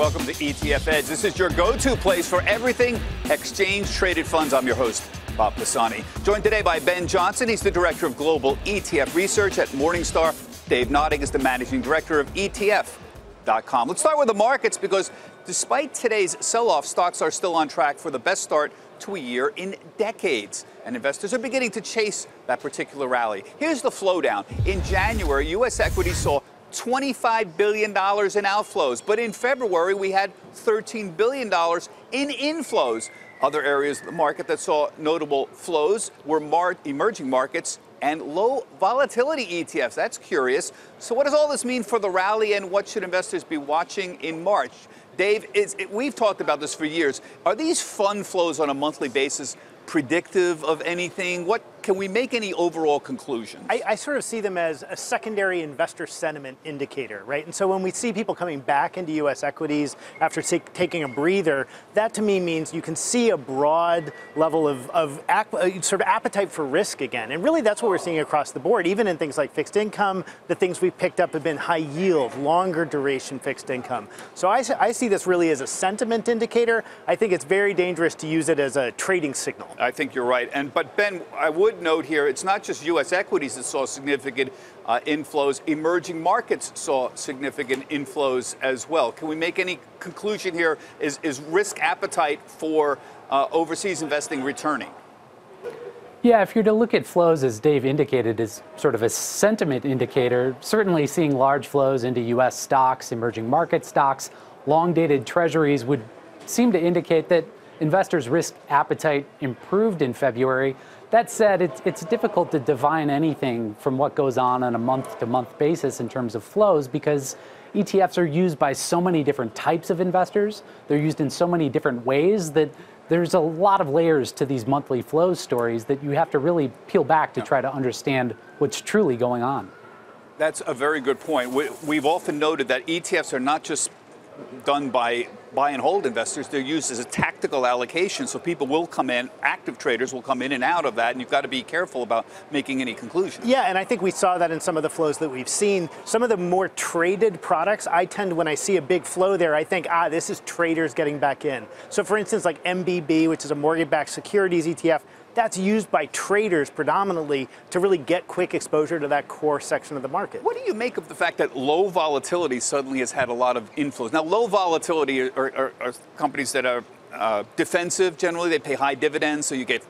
welcome to ETF Edge. This is your go to place for everything exchange traded funds. I'm your host, Bob Pisani. Joined today by Ben Johnson. He's the Director of Global ETF Research at Morningstar. Dave Nadig is the Managing Director of ETF.com. Let's start with the markets because despite today's sell off, stocks are still on track for the best start to a year in decades. And investors are beginning to chase that particular rally. Here's the flow down. In January, U.S. equities saw $25 billion in outflows. But in February, we had $13 billion in inflows. Other areas of the market that saw notable flows were mar- emerging markets and low volatility ETFs. That's curious. So, what does all this mean for the rally, and what should investors be watching in March? Dave, is, we've talked about this for years. Are these fund flows on a monthly basis predictive of anything? What can we make any overall conclusions? I, I, sort of see them as a secondary investor sentiment indicator, right? And so when we see people coming back into U.S. equities after take, taking a breather, that to me means you can see a broad level of, of uh, sort of appetite for risk again. And really that's what we're seeing across the board, even in things like fixed income. The things we've picked up have been high yield, longer duration fixed income. So I, I see this really as a sentiment indicator. I think it's very dangerous to use it as a trading signal. I think you're right. And but Ben, I would note here, it's not just U.S. equities that saw significant uh, inflows. Emerging markets saw significant inflows as well. Can we make any conclusion here? Is is risk appetite for uh, overseas investing returning? Yeah, if you're to look at flows, as Dave indicated, as sort of a sentiment indicator, certainly seeing large flows into U.S. stocks, emerging market stocks, long dated treasuries would seem to indicate that investors' risk appetite improved in February. That said, it's, it's difficult to divine anything from what goes on on a month to month basis in terms of flows because ETFs are used by so many different types of investors. They're used in so many different ways that there's a lot of layers to these monthly flows stories that you have to really peel back to try to understand what's truly going on. That's a very good point. We, have often noted that ETFs are not just done by buy and hold investors. They're used as a tactical allocation, so people will come in, active traders will come in and out of that, and you've got to be careful about making any conclusions. Yeah, and I think we saw that in some of the flows that we've seen. Some of the more traded products, I tend, when I see a big flow there, I think, ah, this is traders getting back in. So for instance, like MBB, which is a mortgage-backed securities ETF, that's used by traders predominantly to really get quick exposure to that core section of the market. What do you make of the fact that low volatility suddenly has had a lot of inflows? Now, low volatility are, are, are companies that are uh, defensive generally, they pay high dividends, so you get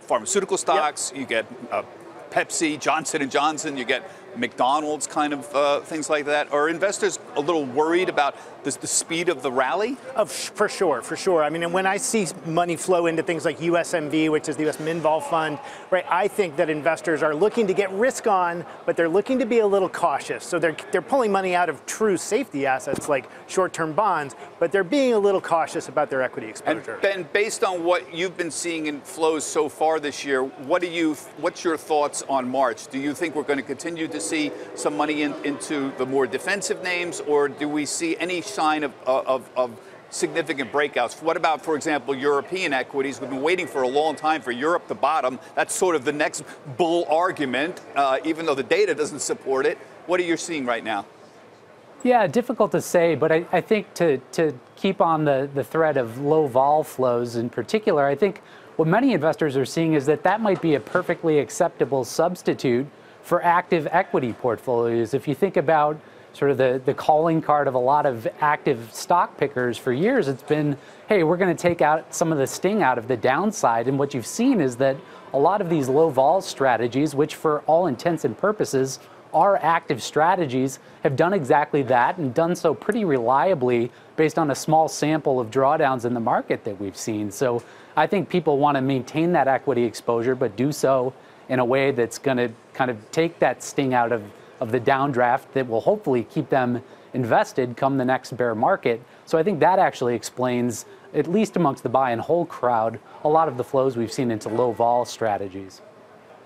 pharmaceutical stocks, yep. you get uh, Pepsi, Johnson & Johnson, you get McDonald's kind of uh, things like that? Are investors a little worried about the, the speed of the rally? Oh, for sure, for sure. I mean, and when I see money flow into things like USMV, which is the US MinVol Fund, right, I think that investors are looking to get risk on, but they're looking to be a little cautious. So they're, they're pulling money out of true safety assets like short-term bonds, but they're being a little cautious about their equity exposure. And Ben, based on what you've been seeing in flows so far this year, what do you, what's your thoughts on March? Do you think we're going to continue to see some money in, into the more defensive names, or do we see any sign of, of, of significant breakouts. What about, for example, European equities? We've been waiting for a long time for Europe to bottom. That's sort of the next bull argument, uh, even though the data doesn't support it. What are you seeing right now? Yeah, difficult to say, but I, I think to, to keep on the, the thread of low vol flows in particular, I think what many investors are seeing is that that might be a perfectly acceptable substitute for active equity portfolios. If you think about sort of the, the calling card of a lot of active stock pickers for years, it's been, hey, we're going to take out some of the sting out of the downside. And what you've seen is that a lot of these low vol strategies, which for all intents and purposes are active strategies, have done exactly that and done so pretty reliably based on a small sample of drawdowns in the market that we've seen. So I think people want to maintain that equity exposure, but do so in a way that's going to kind of take that sting out of, of the downdraft that will hopefully keep them invested come the next bear market. So I think that actually explains, at least amongst the buy and hold crowd, a lot of the flows we've seen into low vol strategies.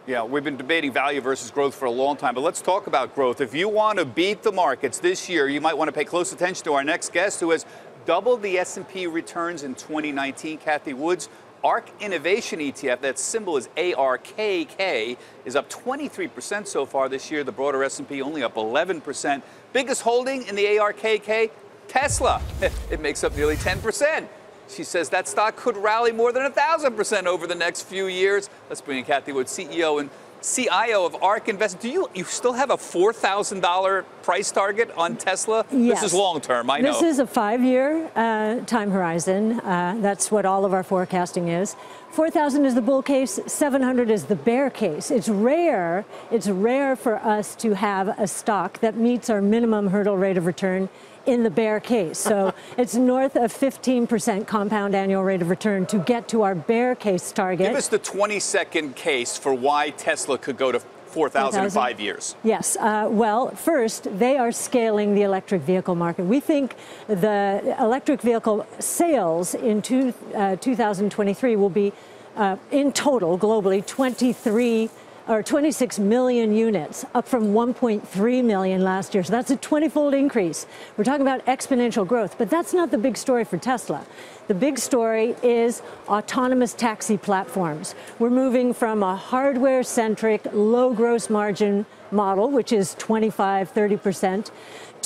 Yeah, we've been debating value versus growth for a long time, but let's talk about growth. If you want to beat the markets this year, you might want to pay close attention to our next guest who has doubled the S&P returns in 2019, Cathie Wood's ARK Innovation ETF, that symbol is ARKK, is up 23% so far this year. The broader S&P only up 11%. Biggest holding in the ARKK, Tesla, it makes up nearly 10%. She says that stock could rally more than 1,000% over the next few years. Let's bring in Cathie Wood, CEO and CIO of ARK Invest. Do you you still have a four thousand dollar price target on Tesla? Yes. This is long term. I know. This is a five-year uh, time horizon. Uh, that's what all of our forecasting is. 4,000 is the bull case, 700 is the bear case. It's rare, it's rare for us to have a stock that meets our minimum hurdle rate of return in the bear case. So it's north of 15% compound annual rate of return to get to our bear case target. Give us the 20 second case for why Tesla could go to 4,000 in five years. Yes. Uh, well, first, they are scaling the electric vehicle market. We think the electric vehicle sales in two, uh, 2023 will be, uh, in total, globally, 23 or 26 million units, up from 1.3 million last year. So that's a 20-fold increase. We're talking about exponential growth, but that's not the big story for Tesla. The big story is autonomous taxi platforms. We're moving from a hardware-centric, low gross margin model, which is 25, 30 percent,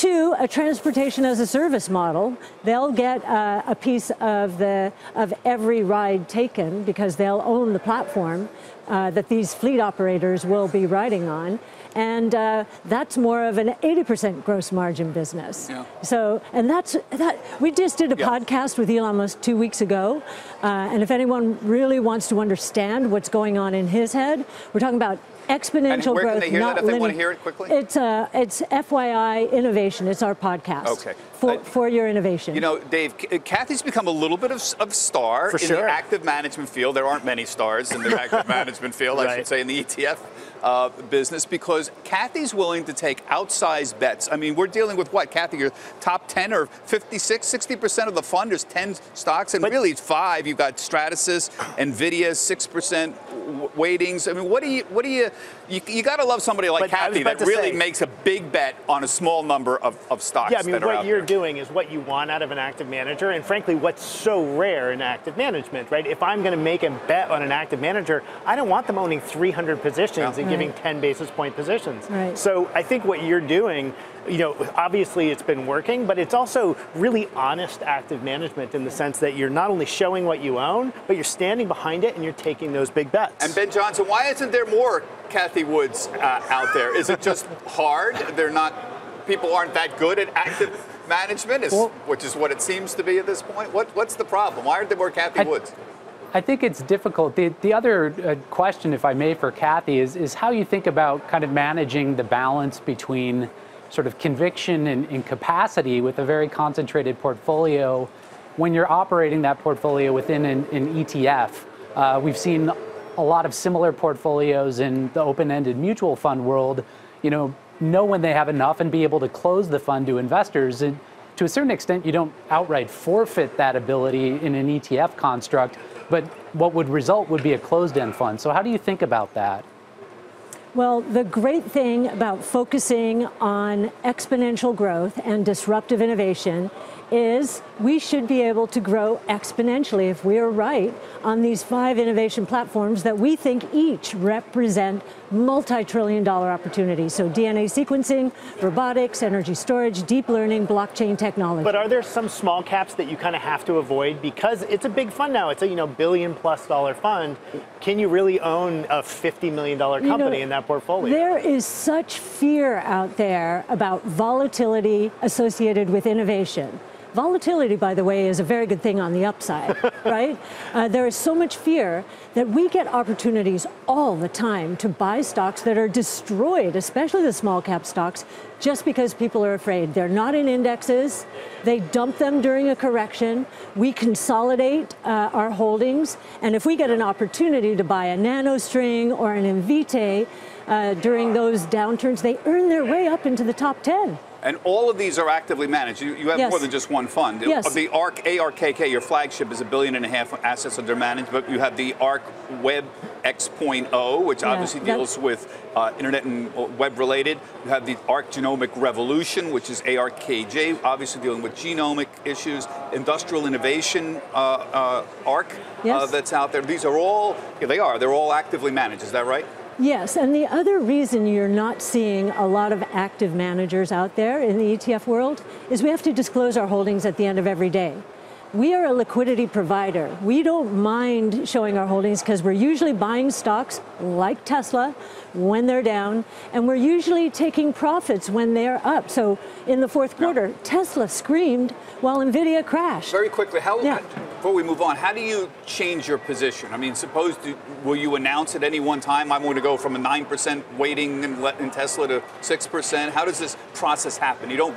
to a transportation as a service model. They'll get uh, a piece of the of every ride taken because they'll own the platform uh, that these fleet operators will be riding on. And uh, that's more of an 80% gross margin business. Yeah. So, and that's that. We just did a yeah. podcast with Elon Musk two weeks ago, uh, and if anyone really wants to understand what's going on in his head, we're talking about exponential and where growth. Can they hear not that if they want to hear it quickly? It's uh, it's FYI Innovation. It's our podcast. Okay. For, for your innovation. You know, Dave, Cathie's become a little bit of, of star for in sure. the active management field. There aren't many stars in the active management field, right. I should say, in the ETF uh, business, because Cathie's willing to take outsized bets. I mean, we're dealing with what, Cathie? Your top 10 or 56, 60% of the fund. is 10 stocks, and but, really it's five. You've got Stratasys, Nvidia, 6% weightings. I mean, what do you, what do you, you, you got to love somebody like Cathie that really say, makes a big bet on a small number of, of stocks. Yeah, I mean, what you're there. doing is what you want out of an active manager, and frankly, what's so rare in active management, right? If I'm going to make a bet on an active manager, I don't want them owning 300 positions yeah. and right. giving 10 basis point positions. Right. So I think what you're doing you know, obviously it's been working, but it's also really honest active management in the sense that you're not only showing what you own, but you're standing behind it and you're taking those big bets. And Ben Johnson, why isn't there more Cathie Woods uh, out there? Is it just hard? They're not, people aren't that good at active management, is, well, which is what it seems to be at this point. What, what's the problem? Why aren't there more Cathie I, Woods? I think it's difficult. The, the other uh, question, if I may, for Cathie is, is how you think about kind of managing the balance between sort of conviction and, and capacity with a very concentrated portfolio when you're operating that portfolio within an, an ETF. Uh, we've seen a lot of similar portfolios in the open-ended mutual fund world. You know, know when they have enough and be able to close the fund to investors. And to a certain extent, you don't outright forfeit that ability in an ETF construct, but what would result would be a closed-end fund. So how do you think about that? Well, the great thing about focusing on exponential growth and disruptive innovation is we should be able to grow exponentially if we are right on these five innovation platforms that we think each represent multi-trillion dollar opportunities. So DNA sequencing, robotics, energy storage, deep learning, blockchain technology. But are there some small caps that you kind of have to avoid because it's a big fund now? It's a you know billion plus dollar fund. Can you really own a $50 million company you know, in that portfolio? There is such fear out there about volatility associated with innovation. Volatility, by the way, is a very good thing on the upside, right? Uh, there is so much fear that we get opportunities all the time to buy stocks that are destroyed, especially the small cap stocks, just because people are afraid. They're not in indexes. They dump them during a correction. We consolidate uh, our holdings. And if we get an opportunity to buy a NanoString or an Invitae uh, during those downturns, they earn their way up into the top 10. And all of these are actively managed. You, you have yes. more than just one fund. Yes. The ARK, ARKK, your flagship is a billion and a half assets under management. But you have the ARK Web X.0, which yeah, obviously deals with uh, internet and web related. You have the ARK Genomic Revolution, which is ARKG, obviously dealing with genomic issues. Industrial Innovation uh, uh, ARK uh, yes. that's out there. These are all, yeah, they are, they're all actively managed. Is that right? Yes, and the other reason you're not seeing a lot of active managers out there in the ETF world is we have to disclose our holdings at the end of every day. We are a liquidity provider. We don't mind showing our holdings because we're usually buying stocks like Tesla when they're down, and we're usually taking profits when they're up. So in the fourth quarter, yeah. Tesla screamed while Nvidia crashed. Very quickly, how, yeah. before we move on, how do you change your position? I mean, suppose do, will you announce at any one time I'm going to go from a nine percent weighting in, in Tesla to six percent? How does this process happen? You don't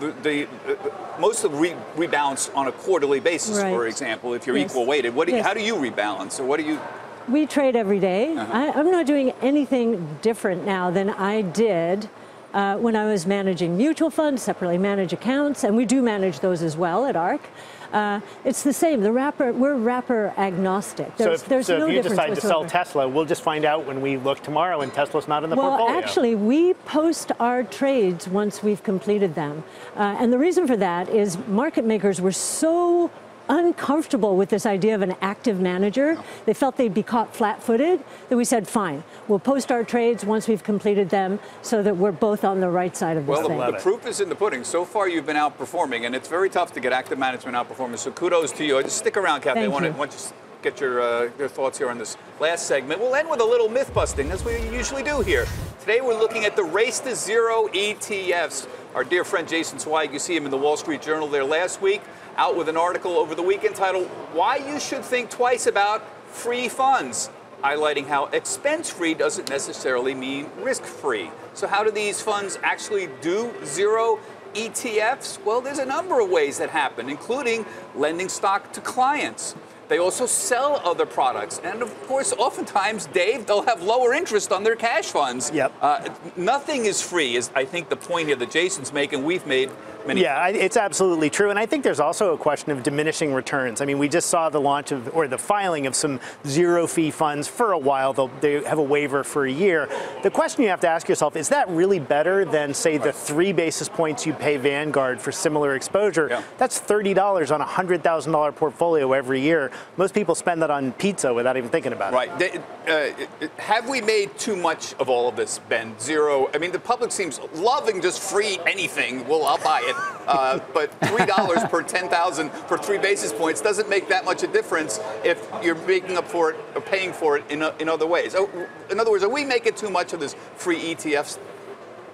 the, the uh, most of re- rebalance on a quarterly basis, right. for example, if you're yes. equal weighted. What do you, yes. How do you rebalance, or what do you? We trade every day. Uh-huh. I, I'm not doing anything different now than I did uh, when I was managing mutual funds, separately manage accounts, and we do manage those as well at ARK. Uh, it's the same. The wrapper, we're wrapper agnostic. There's, so if, there's so no if you decide to sell Tesla, we'll just find out when we look tomorrow and Tesla's not in the well, portfolio. Well, actually, we post our trades once we've completed them. Uh, and the reason for that is market makers were so uncomfortable with this idea of an active manager. They felt they'd be caught flat footed. That we said, fine, we'll post our trades once we've completed them so that we're both on the right side of this well, thing. Well, the, the proof is in the pudding. So far, you've been outperforming, and it's very tough to get active management outperformance. So kudos to you. Just stick around, Cathie. Thank I want you. to, want you get your, uh, your thoughts here on this last segment. We'll end with a little myth busting, as we usually do here. Today, we're looking at the race to zero ETFs. Our dear friend Jason Zweig, you see him in the Wall Street Journal there last week out with an article over the weekend titled Why You Should Think Twice About Free Funds, highlighting how expense free doesn't necessarily mean risk free. So, how do these funds actually do zero ETFs? Well, there's a number of ways that happen, including lending stock to clients. They also sell other products. And of course, oftentimes, Dave, they'll have lower interest on their cash funds. Yep. Uh, nothing is free, is I think the point here that Jason's making, we've made Many yeah, it's absolutely true. And I think there's also a question of diminishing returns. I mean, we just saw the launch of, or the filing of some zero fee funds for a while. They'll, they have a waiver for a year. The question you have to ask yourself is that really better than, say, the three basis points you pay Vanguard for similar exposure? Yeah. That's $30 on a $100,000 portfolio every year. Most people spend that on pizza without even thinking about it. Right. Uh, have we made too much of all of this, Ben? Zero. I mean, the public seems loving just free anything. Well, I'll buy it. Uh, but three dollars per ten thousand for three basis points doesn't make that much a difference if you're making up for it or paying for it in, in other ways. Oh, in other words, are we making too much of this free ETFs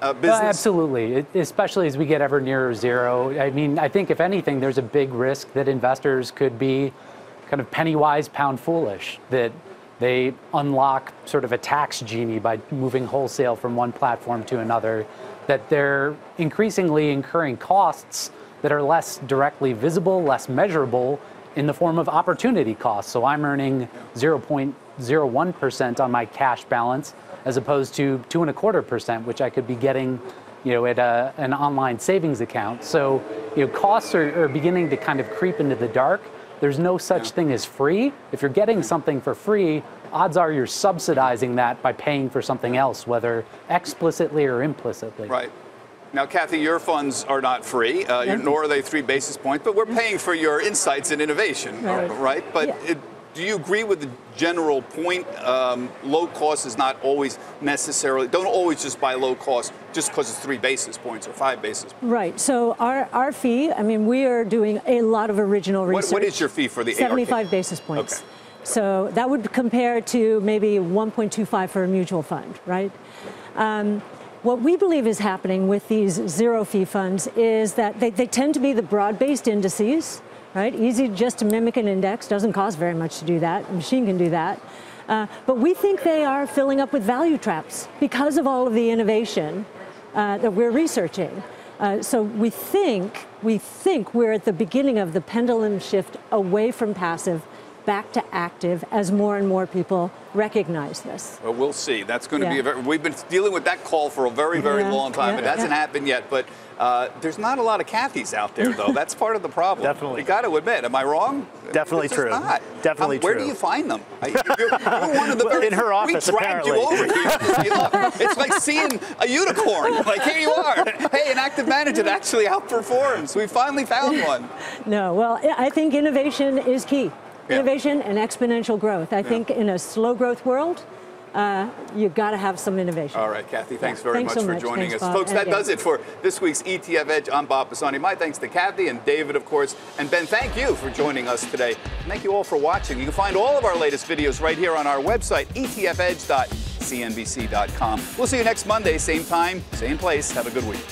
uh, business? Uh, absolutely, it, especially as we get ever nearer zero. I mean, I think if anything, there's a big risk that investors could be kind of penny wise, pound foolish. That they unlock sort of a tax genie by moving wholesale from one platform to another that they're increasingly incurring costs that are less directly visible, less measurable in the form of opportunity costs. So I'm earning 0.01% on my cash balance as opposed to two and a quarter percent, which I could be getting you know, at a, an online savings account. So, you know, costs are, are, beginning to kind of creep into the dark. There's no such thing as free. If you're getting something for free, odds are you're subsidizing that by paying for something else, whether explicitly or implicitly. Right. Now, Cathie, your funds are not free, uh, nor are they three basis points, but we're paying for your insights and innovation, right? right? But yeah. it, do you agree with the general point? Um, low cost is not always necessarily, don't always just buy low cost just because it's three basis points or five basis points. Right. So our, our fee, I mean, we are doing a lot of original research. what, what is your fee for the 75 ARK? basis points. Okay. So that would compare to maybe 1.25 for a mutual fund, right? Um, what we believe is happening with these zero fee funds is that they, they tend to be the broad based indices, right? Easy just to mimic an index, doesn't cost very much to do that. A machine can do that. Uh, but we think they are filling up with value traps because of all of the innovation uh, that we're researching. Uh, so we think we think we're at the beginning of the pendulum shift away from passive back to active as more and more people recognize this. Well, we'll see. That's going to yeah. be a very, we've been dealing with that call for a very, very yeah. long time. Yeah. It hasn't happened yet, but uh, there's not a lot of Kathys out there, though. That's part of the problem. Definitely. You got to admit. Am I wrong? Definitely true. Not. Definitely um, where true. Where do you find them? you're, you're, one of the very, in her office. We dragged apparently. you over here. it's like seeing a unicorn. Like here you are. Hey, an active manager that actually outperforms. We finally found one. No. Well, I think innovation is key. Yeah. Innovation and exponential growth. I yeah. think in a slow growth world, uh, you got to have some innovation. All right, Cathie, thanks very Thanks much so for much. joining Thanks, us. Bob. Folks, And that does it for this week's ETF Edge. I'm Bob Pisani. My thanks to Cathie and David, of course, and Ben, thank you for joining us today. Thank you all for watching. You can find all of our latest videos right here on our website, etfedge.cnbc.com. We'll see you next Monday, same time, same place. Have a good week.